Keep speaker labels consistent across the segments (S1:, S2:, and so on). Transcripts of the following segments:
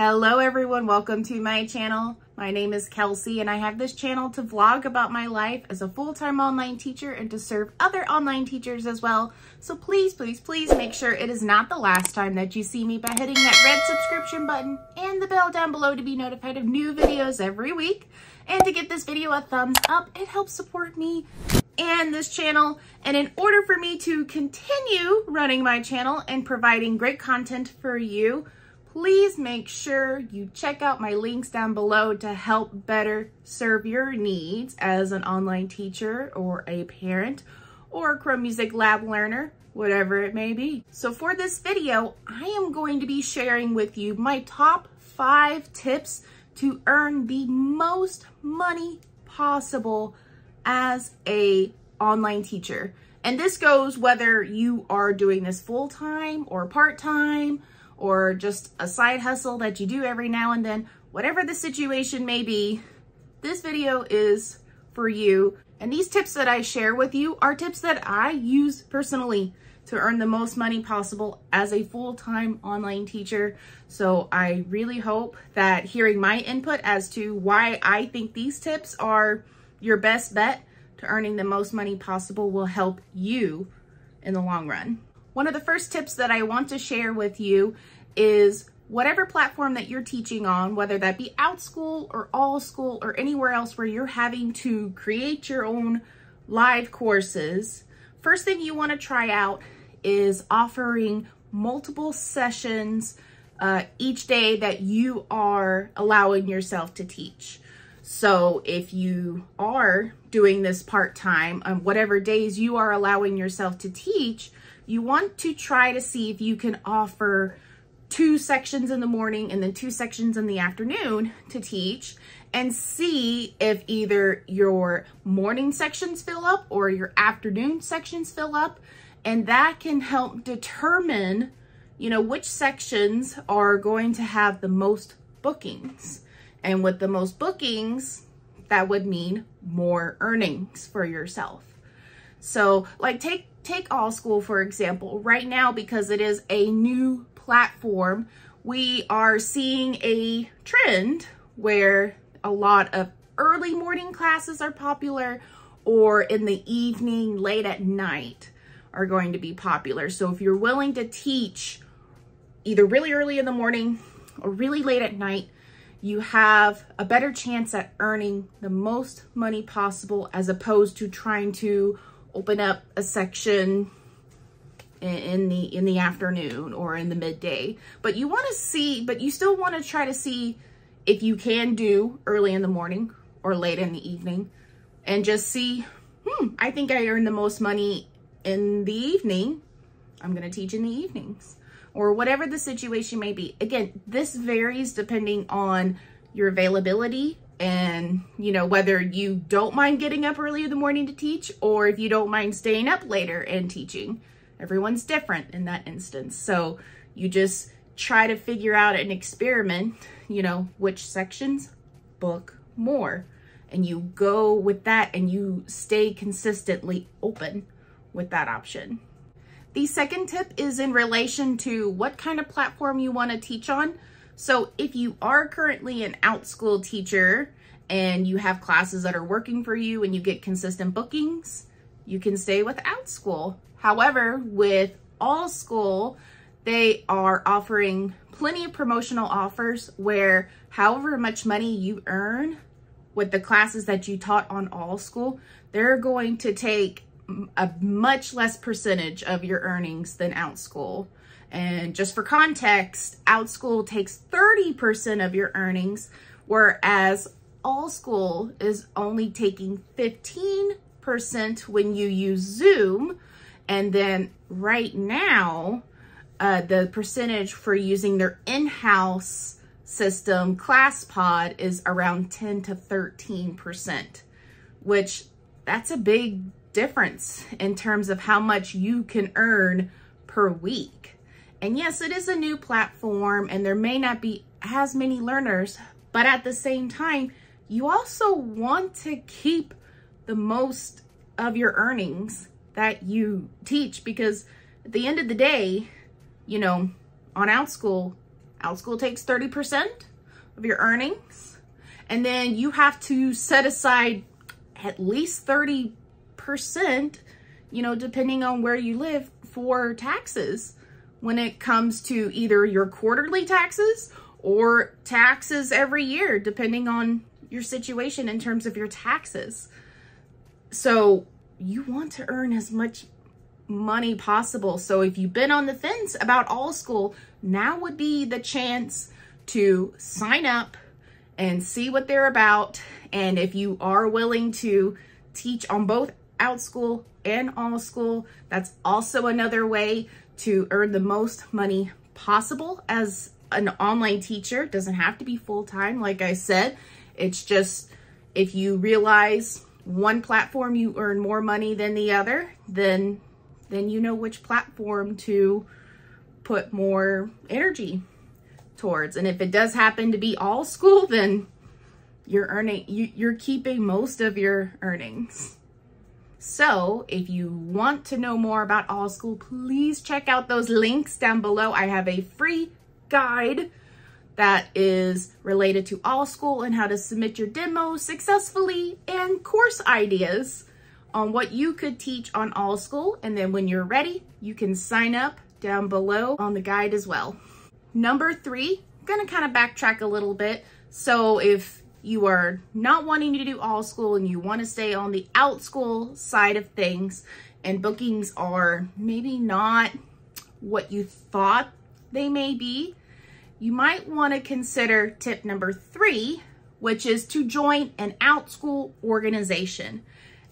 S1: Hello everyone, welcome to my channel. My name is Kelsey and I have this channel to vlog about my life as a full-time online teacher and to serve other online teachers as well. So please, please, please make sure it is not the last time that you see me by hitting that red subscription button and the bell down below to be notified of new videos every week. And to give this video a thumbs up, it helps support me and this channel. And in order for me to continue running my channel and providing great content for you, please make sure you check out my links down below to help better serve your needs as an online teacher or a parent or a Chrome Music Lab learner, whatever it may be. So for this video, I am going to be sharing with you my top five tips to earn the most money possible as a online teacher. And this goes whether you are doing this full-time or part-time, or just a side hustle that you do every now and then, whatever the situation may be, this video is for you. And these tips that I share with you are tips that I use personally to earn the most money possible as a full-time online teacher. So I really hope that hearing my input as to why I think these tips are your best bet to earning the most money possible will help you in the long run. One of the first tips that I want to share with you is whatever platform that you're teaching on, whether that be Outschool or Allschool or anywhere else where you're having to create your own live courses, first thing you want to try out is offering multiple sessions uh, each day that you are allowing yourself to teach. So if you are doing this part-time on whatever days you are allowing yourself to teach, you want to try to see if you can offer two sections in the morning and then two sections in the afternoon to teach and see if either your morning sections fill up or your afternoon sections fill up. And that can help determine, you know, which sections are going to have the most bookings. And with the most bookings, that would mean more earnings for yourself. So like take take Allschool, for example right now because it is a new platform we are seeing a trend where a lot of early morning classes are popular or in the evening late at night are going to be popular. So if you're willing to teach either really early in the morning or really late at night you have a better chance at earning the most money possible as opposed to trying to open up a section in the in the afternoon or in the midday but you want to see but you still want to try to see if you can do early in the morning or late in the evening and just see hmm i think i earn the most money in the evening i'm going to teach in the evenings or whatever the situation may be. Again, this varies depending on your availability and, you know, whether you don't mind getting up early in the morning to teach or if you don't mind staying up later and teaching. Everyone's different in that instance. So you just try to figure out an experiment, you know, which sections book more. And you go with that and you stay consistently open with that option. The second tip is in relation to what kind of platform you want to teach on. So if you are currently an Outschool teacher and you have classes that are working for you and you get consistent bookings, you can stay with Outschool. However, with Allschool, they are offering plenty of promotional offers where however much money you earn with the classes that you taught on Allschool, they're going to take a much less percentage of your earnings than Outschool. And just for context, Outschool takes 30% of your earnings, whereas Allschool is only taking 15% when you use Zoom. And then right now, uh, the percentage for using their in-house system, ClassPod, is around 10 to 13%, which that's a big difference in terms of how much you can earn per week. And yes, it is a new platform and there may not be as many learners, but at the same time, you also want to keep the most of your earnings that you teach because at the end of the day, you know, on Outschool, OutSchool takes 30% of your earnings. And then you have to set aside at least 30%, you know, depending on where you live for taxes when it comes to either your quarterly taxes or taxes every year, depending on your situation in terms of your taxes. So you want to earn as much money possible. So if you've been on the fence about Allschool, now would be the chance to sign up and see what they're about. And if you are willing to teach on both Outschool and Allschool, that's also another way to earn the most money possible as an online teacher. It doesn't have to be full-time, like I said. It's just if you realize one platform you earn more money than the other, then then you know which platform to put more energy towards. And if it does happen to be Allschool, then you're earning you, you're keeping most of your earnings. So if you want to know more about AllSchool, please check out those links down below. I have a free guide that is related to AllSchool and how to submit your demo successfully and course ideas on what you could teach on AllSchool. And then when you're ready, you can sign up down below on the guide as well. Number three, I'm gonna kind of backtrack a little bit. So if you are not wanting to do Allschool and you want to stay on the Outschool side of things and bookings are maybe not what you thought they may be, you might want to consider tip number three, which is to join an Outschool organization.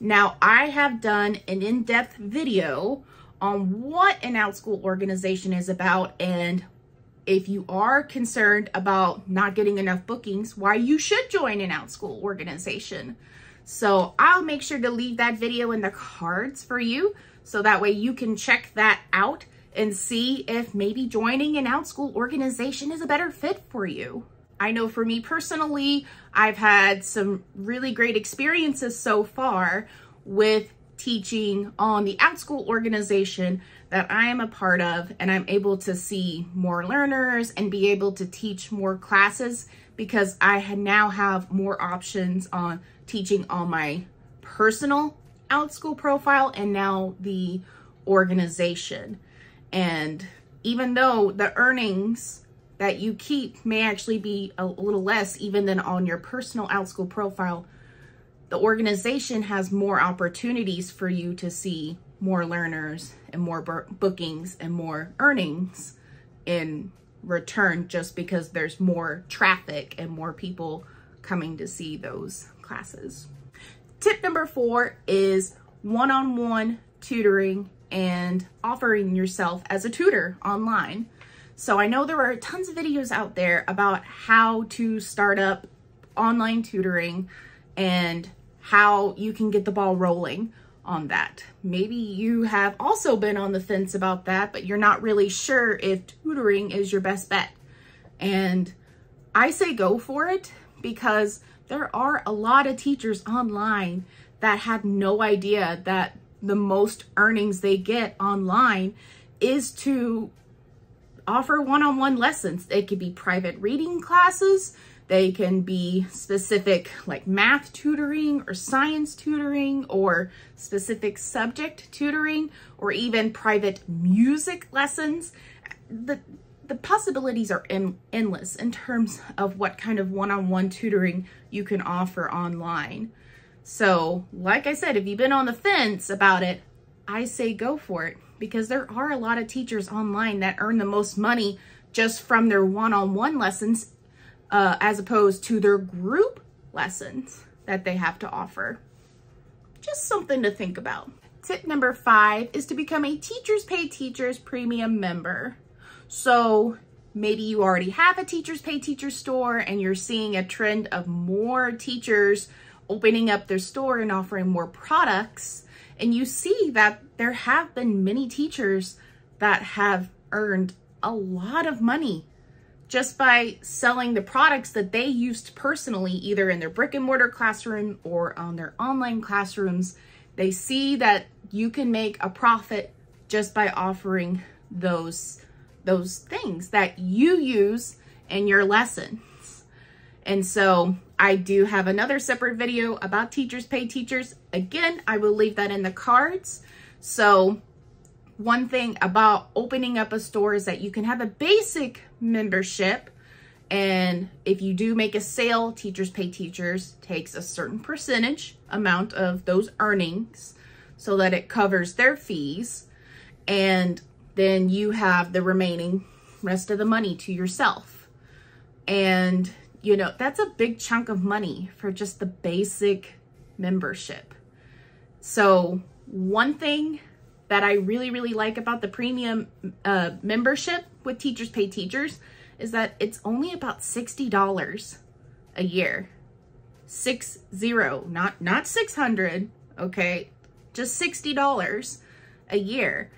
S1: Now, I have done an in-depth video on what an Outschool organization is about and if you are concerned about not getting enough bookings, why you should join an OutSchool organization. So I'll make sure to leave that video in the cards for you so that way you can check that out and see if maybe joining an OutSchool organization is a better fit for you. I know for me personally, I've had some really great experiences so far with teaching on the OutSchool organization that I am a part of and I'm able to see more learners and be able to teach more classes because I now have more options on teaching on my personal OutSchool profile and now the organization. And even though the earnings that you keep may actually be a little less even than on your personal OutSchool profile, the organization has more opportunities for you to see more learners and more bookings and more earnings in return just because there's more traffic and more people coming to see those classes. Tip number four is one-on-one -on -one tutoring and offering yourself as a tutor online. So I know there are tons of videos out there about how to start up online tutoring and how you can get the ball rolling on that. Maybe you have also been on the fence about that, but you're not really sure if tutoring is your best bet. And I say go for it because there are a lot of teachers online that have no idea that the most earnings they get online is to offer one-on-one -on -one lessons. They could be private reading classes. They can be specific like math tutoring or science tutoring or specific subject tutoring or even private music lessons. The, the possibilities are en endless in terms of what kind of one-on-one -on -one tutoring you can offer online. So like I said, if you've been on the fence about it, I say go for it because there are a lot of teachers online that earn the most money just from their one-on-one -on -one lessons uh, as opposed to their group lessons that they have to offer. Just something to think about. Tip number five is to become a Teachers Pay Teachers Premium member. So maybe you already have a Teachers Pay Teachers store and you're seeing a trend of more teachers opening up their store and offering more products. And you see that there have been many teachers that have earned a lot of money just by selling the products that they used personally, either in their brick and mortar classroom or on their online classrooms. They see that you can make a profit just by offering those those things that you use in your lessons. And so I do have another separate video about teachers pay teachers. Again, I will leave that in the cards. So one thing about opening up a store is that you can have a basic membership and if you do make a sale, Teachers Pay Teachers takes a certain percentage amount of those earnings so that it covers their fees. And then you have the remaining rest of the money to yourself. And, you know, that's a big chunk of money for just the basic membership. So one thing that I really, really like about the premium uh, membership with Teachers Pay Teachers is that it's only about $60 a year. Six zero, not, not 600, okay? Just $60 a year.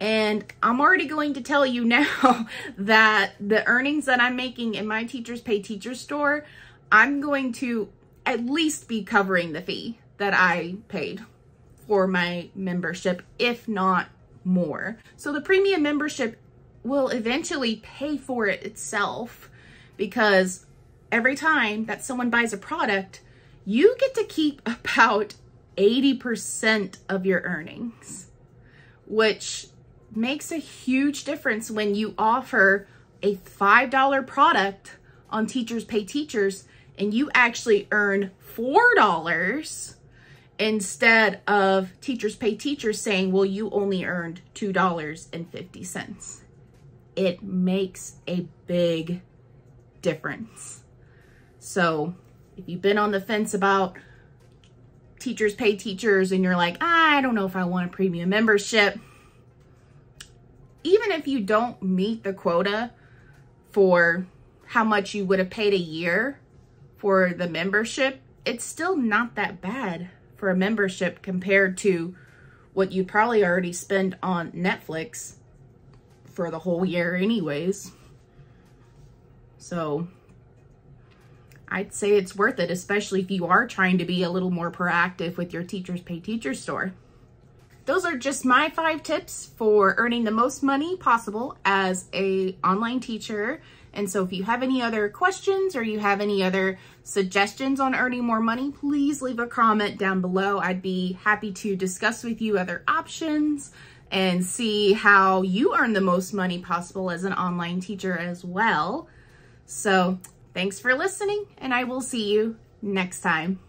S1: And I'm already going to tell you now that the earnings that I'm making in my Teachers Pay Teachers store, I'm going to at least be covering the fee that I paid for my membership, if not more. So the premium membership will eventually pay for it itself because every time that someone buys a product, you get to keep about 80% of your earnings, which makes a huge difference when you offer a $5 product on Teachers Pay Teachers and you actually earn $4 instead of Teachers Pay Teachers saying, well, you only earned $2.50 it makes a big difference. So if you've been on the fence about teachers pay teachers and you're like, I don't know if I want a premium membership, even if you don't meet the quota for how much you would have paid a year for the membership, it's still not that bad for a membership compared to what you probably already spend on Netflix for the whole year anyways. So I'd say it's worth it, especially if you are trying to be a little more proactive with your Teachers Pay Teachers store. Those are just my five tips for earning the most money possible as a online teacher. And so if you have any other questions or you have any other suggestions on earning more money, please leave a comment down below. I'd be happy to discuss with you other options and see how you earn the most money possible as an online teacher as well. So thanks for listening and I will see you next time.